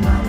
somebody